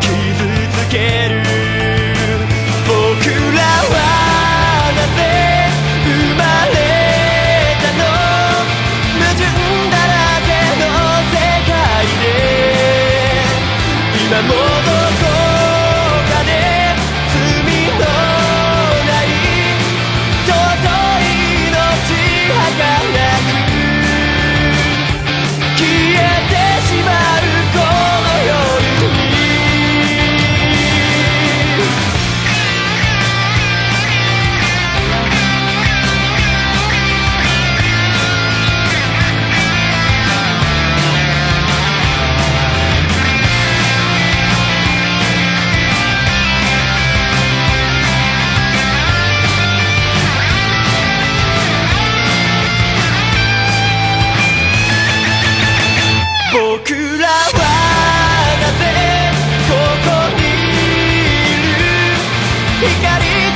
傷つける僕らはなぜ生まれたの矛盾だらけの世界で今もどこかり